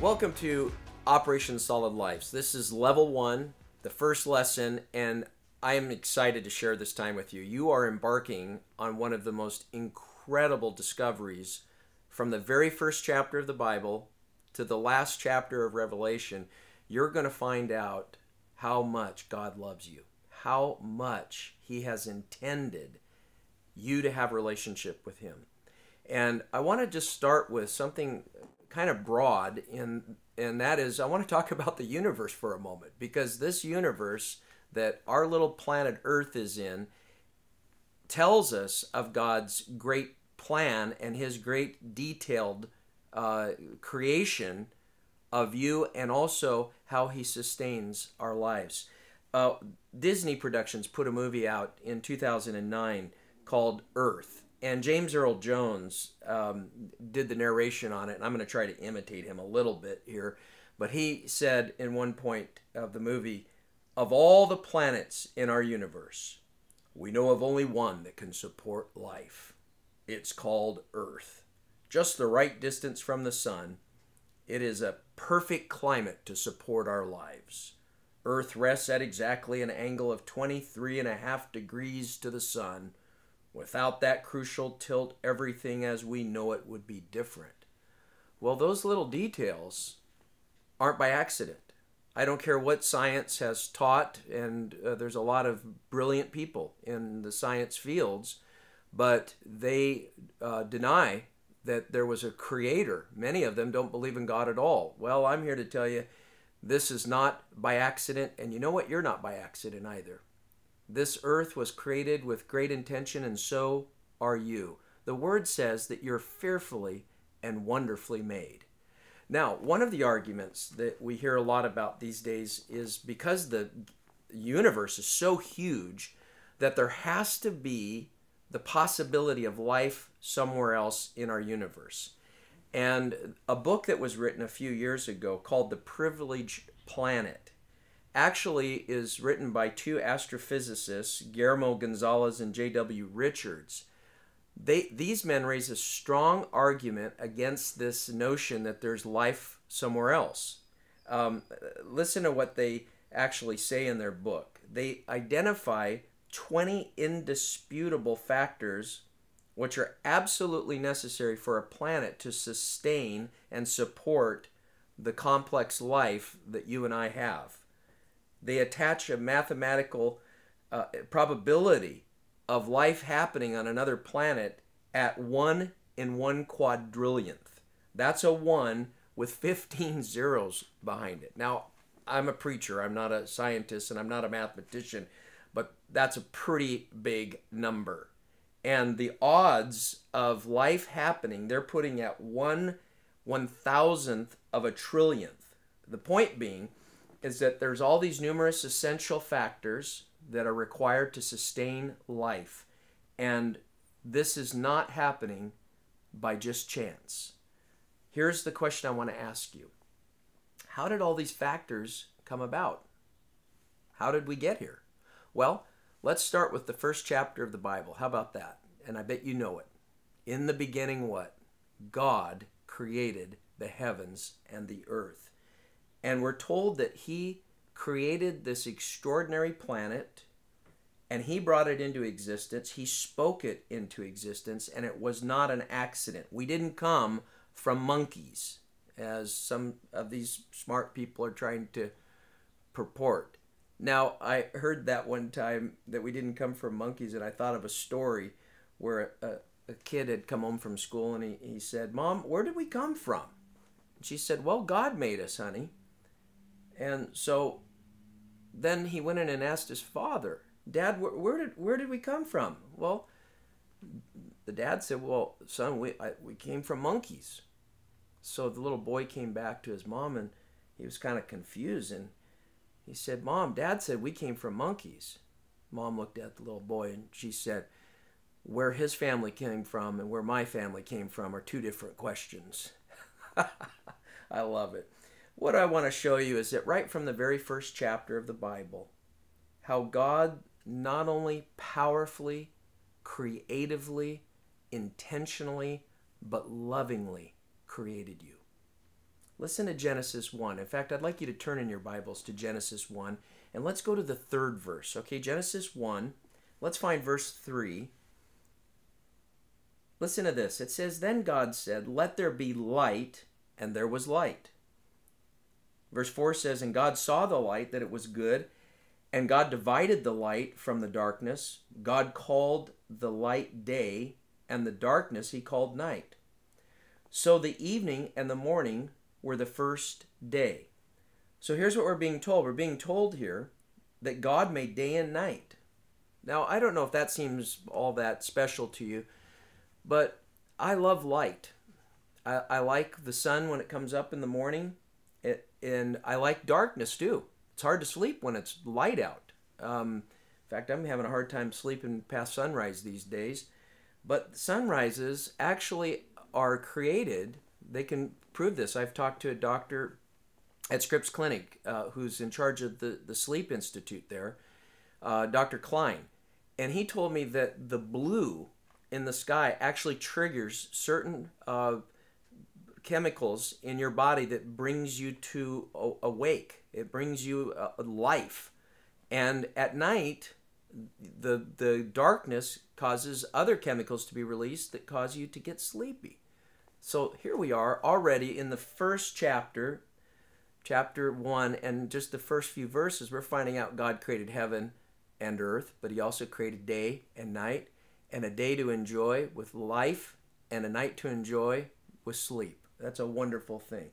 Welcome to Operation Solid Lives. This is level one, the first lesson, and I am excited to share this time with you. You are embarking on one of the most incredible discoveries from the very first chapter of the Bible to the last chapter of Revelation. You're going to find out how much God loves you, how much He has intended you to have relationship with Him. And I want to just start with something kind of broad in and that is I want to talk about the universe for a moment because this universe that our little planet Earth is in tells us of God's great plan and his great detailed uh, creation of you and also how he sustains our lives. Uh, Disney Productions put a movie out in 2009 called Earth and James Earl Jones um, did the narration on it, and I'm going to try to imitate him a little bit here. But he said in one point of the movie, of all the planets in our universe, we know of only one that can support life. It's called Earth. Just the right distance from the sun, it is a perfect climate to support our lives. Earth rests at exactly an angle of 23 and a half degrees to the sun Without that crucial tilt, everything as we know it would be different. Well, those little details aren't by accident. I don't care what science has taught, and uh, there's a lot of brilliant people in the science fields, but they uh, deny that there was a creator. Many of them don't believe in God at all. Well, I'm here to tell you this is not by accident, and you know what? You're not by accident either. This earth was created with great intention, and so are you. The word says that you're fearfully and wonderfully made. Now, one of the arguments that we hear a lot about these days is because the universe is so huge that there has to be the possibility of life somewhere else in our universe. And a book that was written a few years ago called The Privileged Planet actually is written by two astrophysicists, Guillermo Gonzalez and J.W. Richards. They, these men raise a strong argument against this notion that there's life somewhere else. Um, listen to what they actually say in their book. They identify 20 indisputable factors which are absolutely necessary for a planet to sustain and support the complex life that you and I have they attach a mathematical uh, probability of life happening on another planet at 1 in 1 quadrillionth. That's a 1 with 15 zeros behind it. Now, I'm a preacher, I'm not a scientist, and I'm not a mathematician, but that's a pretty big number. And the odds of life happening, they're putting at 1 one thousandth of a trillionth. The point being, is that there's all these numerous essential factors that are required to sustain life. And this is not happening by just chance. Here's the question I want to ask you How did all these factors come about? How did we get here? Well, let's start with the first chapter of the Bible. How about that? And I bet you know it. In the beginning, what? God created the heavens and the earth. And we're told that he created this extraordinary planet and he brought it into existence. He spoke it into existence, and it was not an accident. We didn't come from monkeys, as some of these smart people are trying to purport. Now, I heard that one time that we didn't come from monkeys, and I thought of a story where a, a kid had come home from school and he, he said, Mom, where did we come from? And she said, Well, God made us, honey. And so then he went in and asked his father, Dad, where, where did where did we come from? Well, the dad said, Well, son, we I, we came from monkeys. So the little boy came back to his mom and he was kind of confused and he said, Mom, Dad said we came from monkeys. Mom looked at the little boy and she said, Where his family came from and where my family came from are two different questions. I love it. What I want to show you is that right from the very first chapter of the Bible, how God not only powerfully, creatively, intentionally, but lovingly created you. Listen to Genesis 1. In fact, I'd like you to turn in your Bibles to Genesis 1 and let's go to the third verse. Okay, Genesis 1. Let's find verse 3. Listen to this. It says, Then God said, Let there be light, and there was light. Verse 4 says, And God saw the light, that it was good, and God divided the light from the darkness. God called the light day, and the darkness he called night. So the evening and the morning were the first day. So here's what we're being told. We're being told here that God made day and night. Now, I don't know if that seems all that special to you, but I love light. I, I like the sun when it comes up in the morning, and I like darkness too. It's hard to sleep when it's light out. Um, in fact, I'm having a hard time sleeping past sunrise these days. But sunrises actually are created. They can prove this. I've talked to a doctor at Scripps Clinic uh, who's in charge of the, the Sleep Institute there, uh, Dr. Klein. And he told me that the blue in the sky actually triggers certain uh, chemicals in your body that brings you to awake. It brings you life. And at night, the the darkness causes other chemicals to be released that cause you to get sleepy. So here we are already in the first chapter, chapter 1 and just the first few verses we're finding out God created heaven and earth, but he also created day and night and a day to enjoy with life and a night to enjoy with sleep. That's a wonderful thing.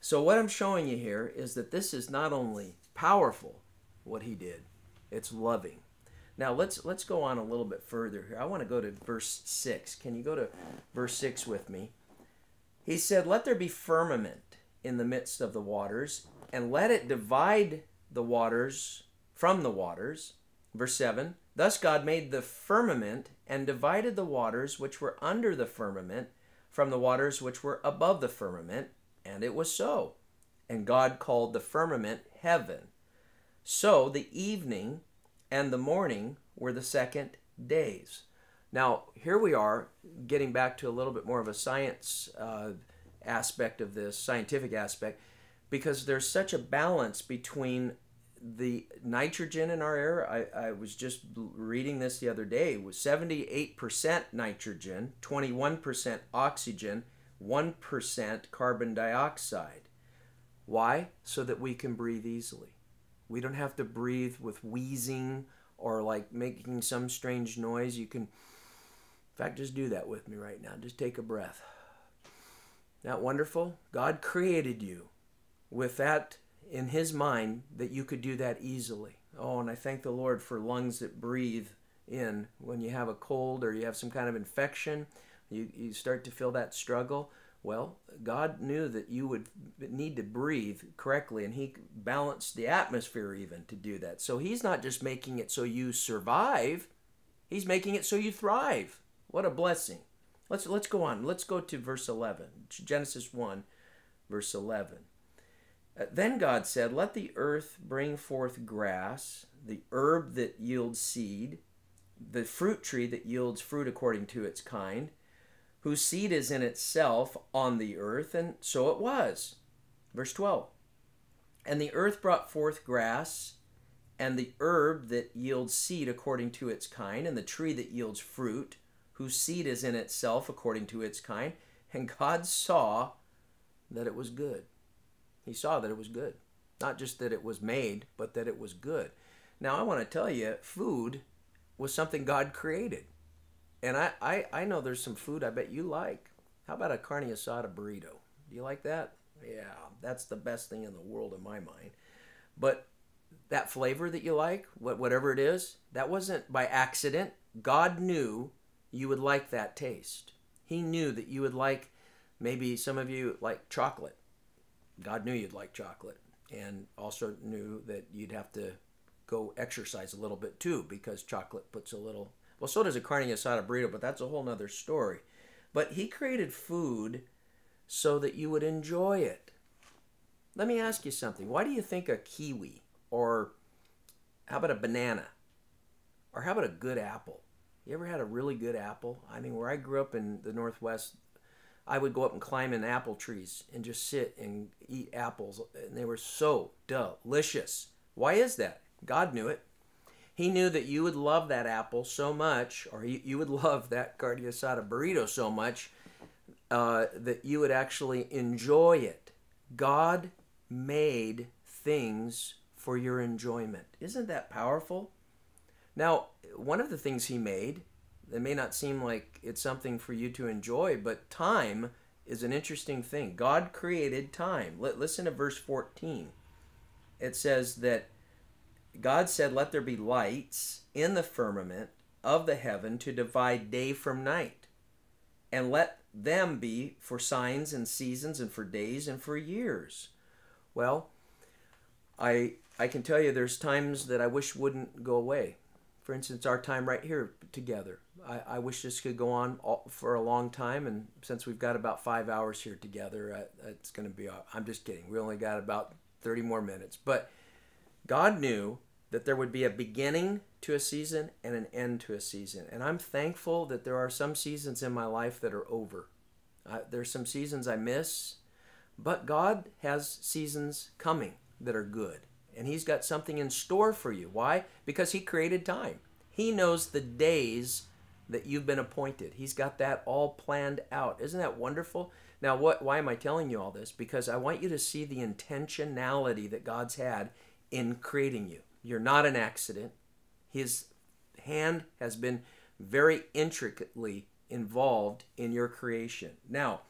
So what I'm showing you here is that this is not only powerful what he did, it's loving. Now let's let's go on a little bit further here. I want to go to verse 6. Can you go to verse 6 with me? He said, "Let there be firmament in the midst of the waters, and let it divide the waters from the waters." Verse 7 Thus God made the firmament and divided the waters which were under the firmament from the waters which were above the firmament, and it was so. And God called the firmament heaven. So the evening and the morning were the second days. Now, here we are getting back to a little bit more of a science uh, aspect of this, scientific aspect, because there's such a balance between the nitrogen in our air, I, I was just reading this the other day, was 78% nitrogen, 21% oxygen, 1% carbon dioxide. Why? So that we can breathe easily. We don't have to breathe with wheezing or like making some strange noise. You can, in fact, just do that with me right now. Just take a breath. Isn't that wonderful? God created you with that in his mind that you could do that easily. Oh, and I thank the Lord for lungs that breathe in when you have a cold or you have some kind of infection, you, you start to feel that struggle. Well, God knew that you would need to breathe correctly, and He balanced the atmosphere even to do that. So He's not just making it so you survive, He's making it so you thrive. What a blessing. Let's, let's go on. Let's go to verse 11. Genesis 1, verse 11. Uh, then God said, Let the earth bring forth grass, the herb that yields seed, the fruit tree that yields fruit according to its kind, whose seed is in itself on the earth. And so it was. Verse 12. And the earth brought forth grass, and the herb that yields seed according to its kind, and the tree that yields fruit, whose seed is in itself according to its kind. And God saw that it was good. He saw that it was good. Not just that it was made, but that it was good. Now, I want to tell you, food was something God created. And I, I, I know there's some food I bet you like. How about a carne asada burrito? Do you like that? Yeah, that's the best thing in the world in my mind. But that flavor that you like, whatever it is, that wasn't by accident. God knew you would like that taste. He knew that you would like, maybe some of you like chocolate. God knew you'd like chocolate and also knew that you'd have to go exercise a little bit too because chocolate puts a little well so does a carne asada burrito but that's a whole nother story. But he created food so that you would enjoy it. Let me ask you something. Why do you think a kiwi or how about a banana or how about a good apple? You ever had a really good apple? I mean where i grew up in the northwest I would go up and climb in apple trees and just sit and eat apples, and they were so delicious. Why is that? God knew it. He knew that you would love that apple so much, or you, would love that carne burrito so much, uh, that you would actually enjoy it. God made things for your enjoyment. Isn't that powerful? Now, one of the things He made, it may not seem like it's something for you to enjoy, but time is an interesting thing. God created time. Listen to verse 14. It says that God said, Let there be lights in the firmament of the heaven to divide day from night, and let them be for signs and seasons and for days and for years. Well, I I can tell you there's times that I wish wouldn't go away. For instance, our time right here together. I, I wish this could go on all, for a long time, and since we've got about five hours here together, I, it's going to be. I'm just kidding. We only got about 30 more minutes, but God knew that there would be a beginning to a season and an end to a season. And I'm thankful that there are some seasons in my life that are over. Uh, there's some seasons I miss, but God has seasons coming that are good. And He's got something in store for you. Why? Because He created time. He knows the days that you've been appointed. He's got that all planned out. Isn't that wonderful? Now, what why am I telling you all this? Because I want you to see the intentionality that God's had in creating you. You're not an accident. His hand has been very intricately involved in your creation. Now,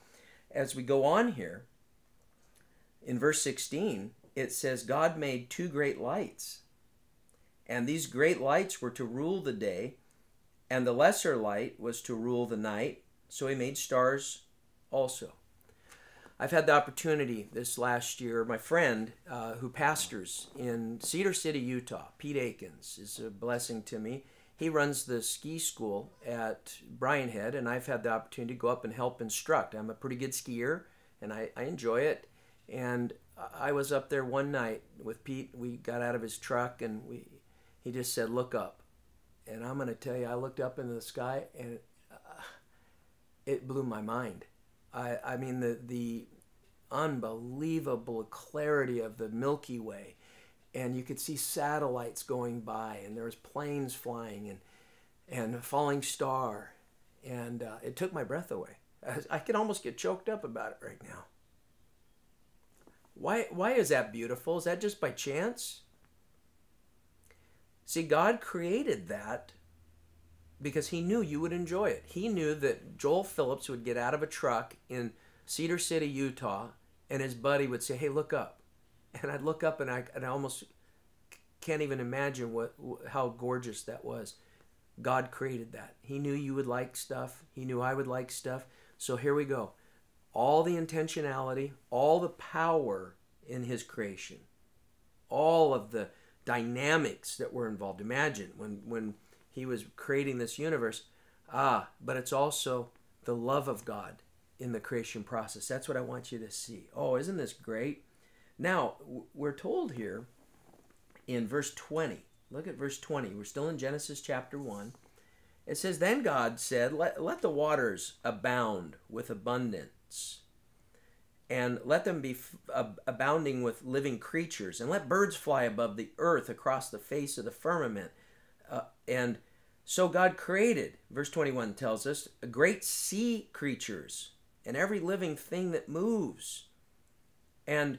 as we go on here, in verse 16, it says, God made two great lights. And these great lights were to rule the day, and the lesser light was to rule the night. So he made stars also. I've had the opportunity this last year. My friend uh, who pastors in Cedar City, Utah, Pete Akins, is a blessing to me. He runs the ski school at Brian Head, and I've had the opportunity to go up and help instruct. I'm a pretty good skier, and I, I enjoy it. And I was up there one night with Pete. We got out of his truck, and we he just said, "Look up." And I'm going to tell you, I looked up into the sky, and uh, it blew my mind. I, I mean the the unbelievable clarity of the Milky Way, and you could see satellites going by, and there was planes flying, and and a falling star, and uh, it took my breath away. I, I could almost get choked up about it right now. Why why is that beautiful? Is that just by chance? See, God created that because he knew you would enjoy it. He knew that Joel Phillips would get out of a truck in Cedar City, Utah, and his buddy would say, "Hey, look up," and I'd look up and I, and I almost can't even imagine what how gorgeous that was. God created that. He knew you would like stuff. He knew I would like stuff. So here we go. All the intentionality, all the power in his creation, all of the dynamics that were involved. Imagine when when he was creating this universe. Ah, but it's also the love of God in the creation process. That's what I want you to see. Oh, isn't this great? Now, we're told here in verse 20. Look at verse 20. We're still in Genesis chapter 1. It says, Then God said, Let, let the waters abound with abundance, and let them be abounding with living creatures, and let birds fly above the earth across the face of the firmament. Uh, and so God created, verse 21 tells us, a great sea creatures and every living thing that moves, and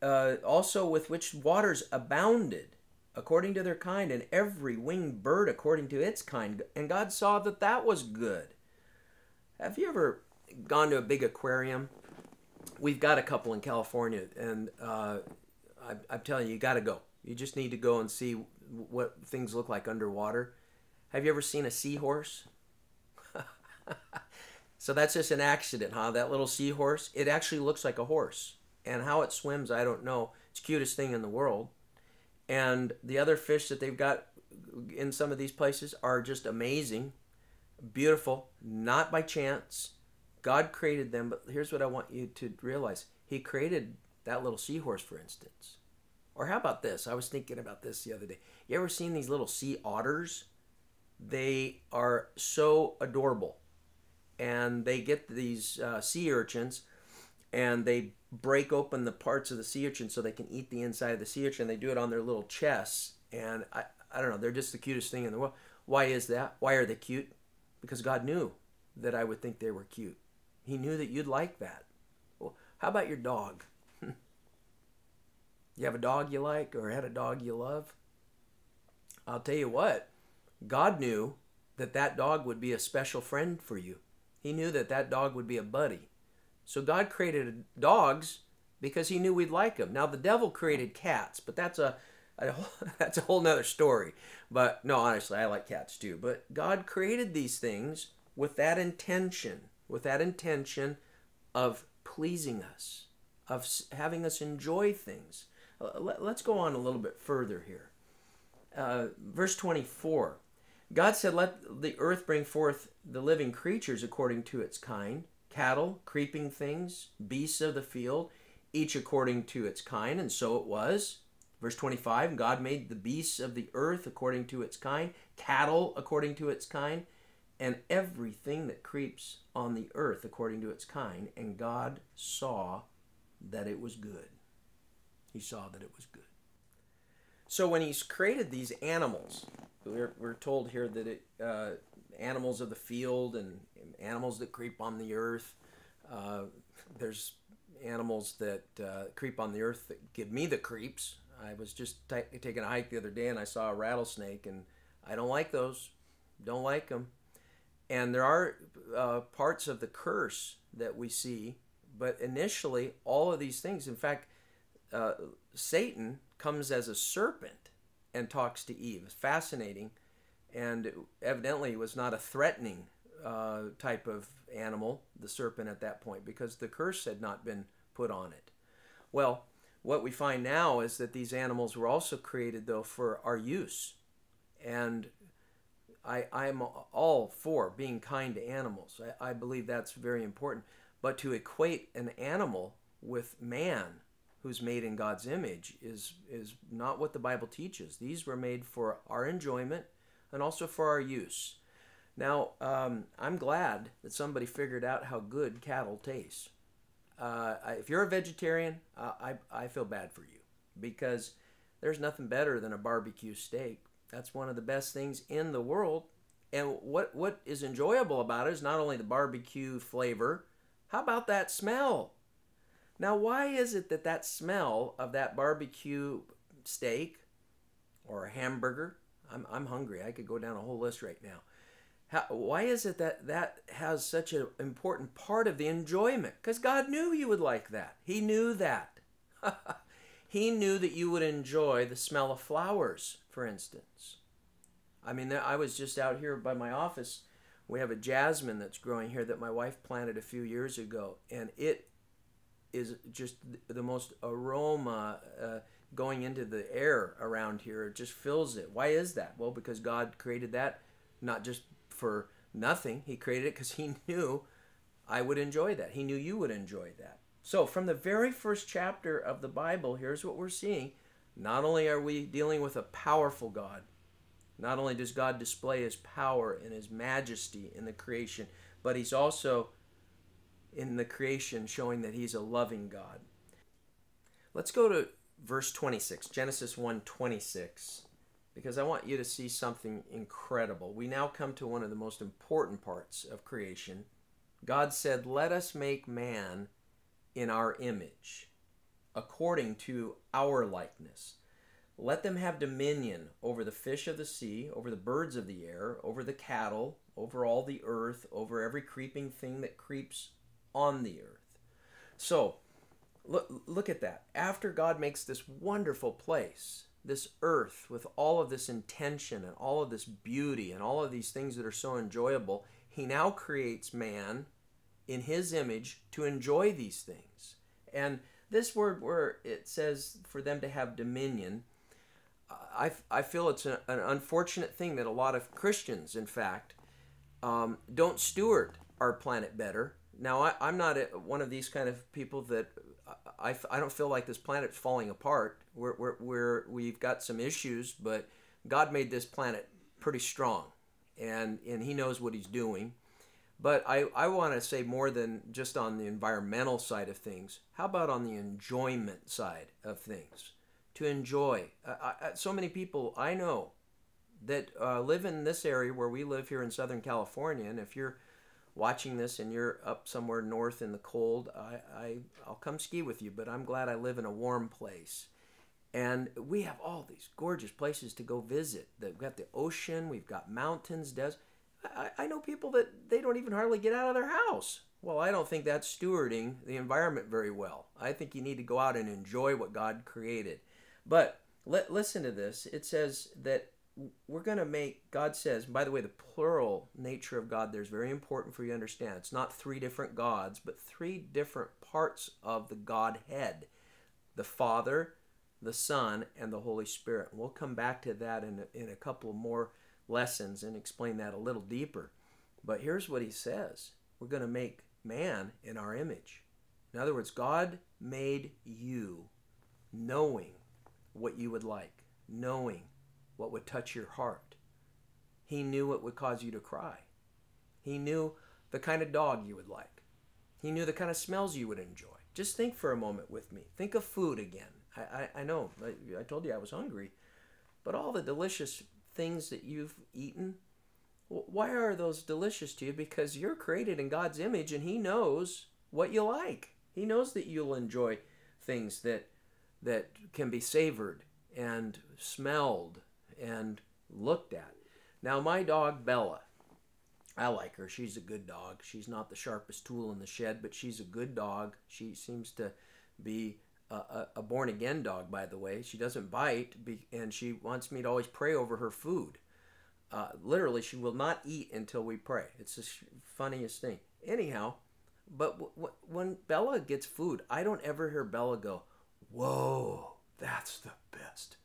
uh, also with which waters abounded according to their kind, and every winged bird according to its kind. And God saw that that was good. Have you ever gone to a big aquarium? We've got a couple in California, and uh, I, I'm telling you, you got to go. You just need to go and see what things look like underwater. Have you ever seen a seahorse? so that's just an accident, huh? That little seahorse, it actually looks like a horse. And how it swims, I don't know. It's cutest thing in the world. And the other fish that they've got in some of these places are just amazing, beautiful, not by chance. God created them, but here's what I want you to realize He created that little seahorse, for instance. Or how about this? I was thinking about this the other day. You ever seen these little sea otters? They are so adorable. and they get these uh, sea urchins and they break open the parts of the sea urchin so they can eat the inside of the sea urchin. They do it on their little chests, and I, I don't know, they're just the cutest thing in the world. Why is that? Why are they cute? Because God knew that I would think they were cute. He knew that you'd like that. Well, how about your dog? you have a dog you like or had a dog you love? I'll tell you what, God knew that that dog would be a special friend for you. He knew that that dog would be a buddy. So God created dogs because he knew we'd like them. Now the devil created cats, but that's a, a that's a whole nother story. But no, honestly, I like cats too. But God created these things with that intention, with that intention of pleasing us, of having us enjoy things. Let's go on a little bit further here. Uh, verse 24 God said, Let the earth bring forth the living creatures according to its kind cattle, creeping things, beasts of the field, each according to its kind, and so it was. Verse 25 God made the beasts of the earth according to its kind, cattle according to its kind, and everything that creeps on the earth according to its kind. And God saw that it was good. He saw that it was good. So when He's created these animals, we're, we're told here that it, uh, animals of the field and animals that creep on the earth. Uh, there's animals that uh, creep on the earth that give me the creeps. I was just taking a hike the other day and I saw a rattlesnake, and I don't like those. Don't like them. And there are uh, parts of the curse that we see, but initially, all of these things, in fact, uh, Satan comes as a serpent and talks to Eve. Fascinating and evidently was not a threatening uh, type of animal, the serpent at that point, because the curse had not been put on it. Well, what we find now is that these animals were also created, though, for our use. And I, I'm all for being kind to animals. I, I believe that's very important. But to equate an animal with man, who's made in God's image, is, is not what the Bible teaches. These were made for our enjoyment and also for our use. Now, um, I'm glad that somebody figured out how good cattle taste. Uh, if you're a vegetarian, uh, I, I feel bad for you because there's nothing better than a barbecue steak. That's one of the best things in the world. And what, what is enjoyable about it is not only the barbecue flavor, how about that smell? Now, why is it that that smell of that barbecue steak or a hamburger I'm, I'm hungry. I could go down a whole list right now. How, why is it that that has such an important part of the enjoyment? Because God knew you would like that. He knew that. he knew that you would enjoy the smell of flowers, for instance. I mean, I was just out here by my office. We have a jasmine that's growing here that my wife planted a few years ago, and it is just the most aroma. Uh, going into the air around here. It just fills it. Why is that? Well, because God created that not just for nothing. He created it because He knew I would enjoy that. He knew you would enjoy that. So, from the very first chapter of the Bible, here's what we're seeing. Not only are we dealing with a powerful God, not only does God display His power and His majesty in the creation, but He's also in the creation showing that He's a loving God. Let's go to verse 26, Genesis 1 26, because I want you to see something incredible. We now come to one of the most important parts of creation. God said, Let us make man in our image, according to our likeness. Let them have dominion over the fish of the sea, over the birds of the air, over the cattle, over all the earth, over every creeping thing that creeps on the earth. So, Look, look at that. After God makes this wonderful place, this earth with all of this intention and all of this beauty and all of these things that are so enjoyable, he now creates man in his image to enjoy these things. And this word where it says for them to have dominion, I, I feel it's an unfortunate thing that a lot of Christians, in fact, um, don't steward our planet better. Now, I, am not a, one of these kind of people that I, I don't feel like this planet's falling apart. We're, we're, we're, we've got some issues, but God made this planet pretty strong, and, and He knows what He's doing. But I, I want to say more than just on the environmental side of things. How about on the enjoyment side of things? To enjoy. Uh, I, so many people I know that uh, live in this area where we live here in Southern California, and if you're watching this and you're up somewhere north in the cold, I, I I'll come ski with you. But I'm glad I live in a warm place, and we have all these gorgeous places to go visit. We've got the ocean, we've got mountains, desert. I, I know people that they don't even hardly get out of their house. Well, I don't think that's stewarding the environment very well. I think you need to go out and enjoy what God created. But let, listen to this. It says that we're going to make, God says, by the way, the plural nature of God there's very important for you to understand. It's not three different gods, but three different parts of the Godhead the Father, the Son, and the Holy Spirit. We'll come back to that in a, in a couple more lessons and explain that a little deeper. But here's what he says we're going to make man in our image. In other words, God made you knowing what you would like, knowing what would touch your heart. He knew what would cause you to cry. He knew the kind of dog you would like. He knew the kind of smells you would enjoy. Just think for a moment with me. Think of food again. I, I, I know, I, I told you I was hungry, but all the delicious things that you've eaten, why are those delicious to you? Because you're created in God's image and He knows what you like. He knows that you'll enjoy things that that can be savored and smelled and looked at. Now, my dog Bella, I like her. She's a good dog. She's not the sharpest tool in the shed, but she's a good dog. She seems to be a, born again dog, by the way. She doesn't bite, and she wants me to always pray over her food. Uh, literally, she will not eat until we pray. It's the funniest thing. Anyhow, but when Bella gets food, I don't ever hear Bella go, Whoa, that's the best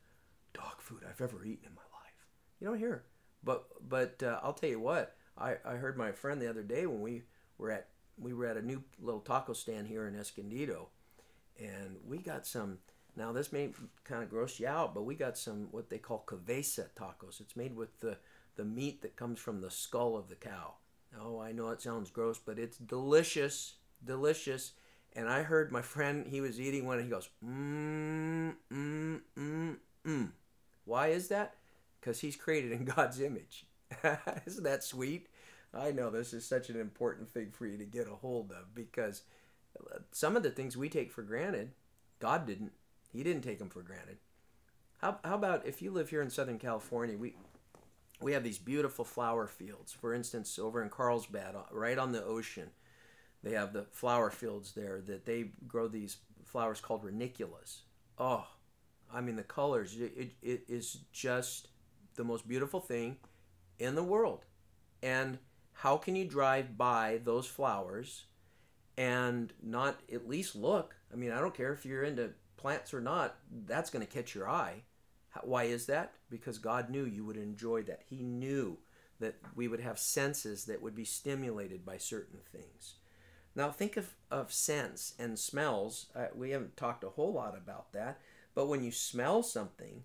dog food I've ever eaten in my life. You don't hear. But but uh, I'll tell you what. I, I heard my friend the other day when we were at we were at a new little taco stand here in Escondido, and we got some. Now this may kind of gross you out, but we got some what they call cabeza tacos. It's made with the the meat that comes from the skull of the cow. Oh, I know it sounds gross, but it's delicious, delicious. And I heard my friend he was eating one, and he goes, mmm, mmm, mmm, mmm. Why is that? Because he's created in God's image. Isn't that sweet? I know this is such an important thing for you to get a hold of because some of the things we take for granted, God didn't. He didn't take them for granted. How, how about if you live here in Southern California, we we have these beautiful flower fields. For instance, over in Carlsbad, uh, right on the ocean, they have the flower fields there that they grow these flowers called ranunculus. Oh, I mean, the colors, it, it, it is just the most beautiful thing in the world. And how can you drive by those flowers and not at least look? I mean, I don't care if you're into plants or not, that's going to catch your eye. Why is that? Because God knew you would enjoy that. He knew that we would have senses that would be stimulated by certain things. Now, think of, of scents and smells. Uh, we haven't talked a whole lot about that, but when you smell something,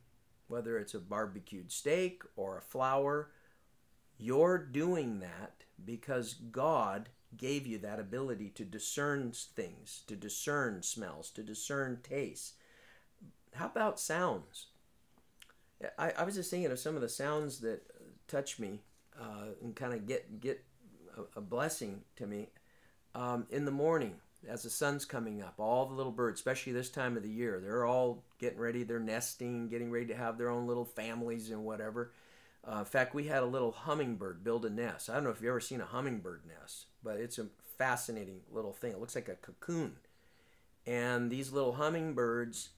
whether it's a barbecued steak or a flower, you're doing that because God gave you that ability to discern things, to discern smells, to discern tastes. How about sounds? I, I was just thinking of some of the sounds that touch me uh, and kind of get get a, a, blessing to me um, in the morning as the sun's coming up, all the little birds, especially this time of the year, they're all getting ready. They're nesting, getting ready to have their own little families and whatever. Uh, in fact, we had a little hummingbird build a nest. I don't know if you've ever seen a hummingbird nest, but it's a fascinating little thing. It looks like a cocoon. And these little hummingbirds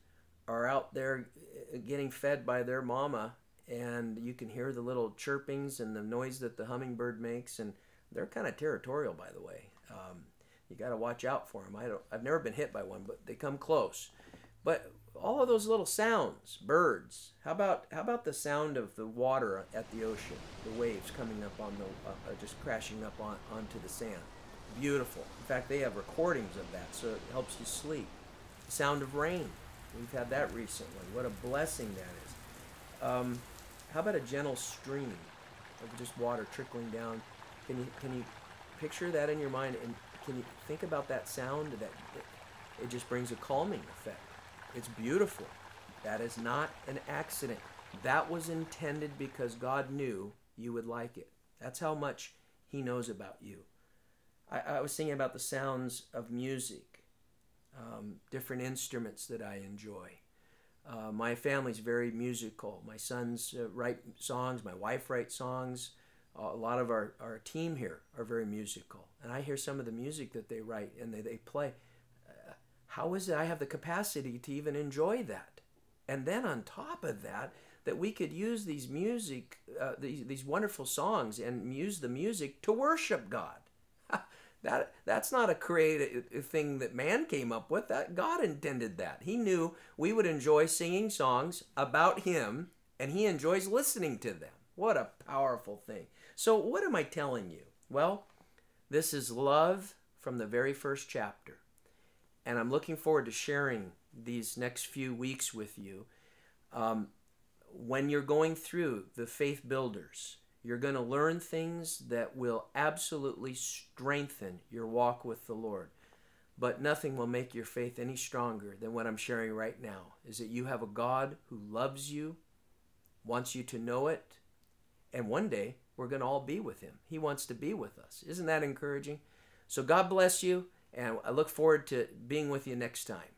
are out there uh, getting fed by their mama, and you can hear the little chirpings and the noise that the hummingbird makes. And they're kind of territorial, by the way. Um, you got to watch out for them. I don't, I've never been hit by one, but they come close. But all of those little sounds, birds. How about how about the sound of the water at the ocean, the waves coming up on the, uh, uh, just crashing up on onto the sand. Beautiful. In fact, they have recordings of that, so it helps you sleep. The sound of rain. We've had that recently. What a blessing that is. Um, how about a gentle stream of just water trickling down? Can you can you picture that in your mind and can you think about that sound that it just brings a calming effect. It's beautiful. That is not an accident. That was intended because God knew you would like it. That's how much He knows about you. I, I was thinking about the sounds of music, um, different instruments that I enjoy. Uh, my family's very musical. My sons uh, write songs, my wife writes songs. Uh, a lot of our, our team here are very musical. And I hear some of the music that they write and they, they play. Uh, how is it I have the capacity to even enjoy that? And then on top of that, that we could use these music, uh, these, these wonderful songs and use the music to worship God. that that's not a creative thing that man came up with. That God intended that. He knew we would enjoy singing songs about him and he enjoys listening to them. What a powerful thing. So what am I telling you? Well, this is love from the very first chapter. And I'm looking forward to sharing these next few weeks with you. Um, when you're going through the faith builders, you're going to learn things that will absolutely strengthen your walk with the Lord. But nothing will make your faith any stronger than what I'm sharing right now is that you have a God who loves you, wants you to know it, and one day we're going to all be with him. He wants to be with us. Isn't that encouraging? So God bless you, and I look forward to being with you next time.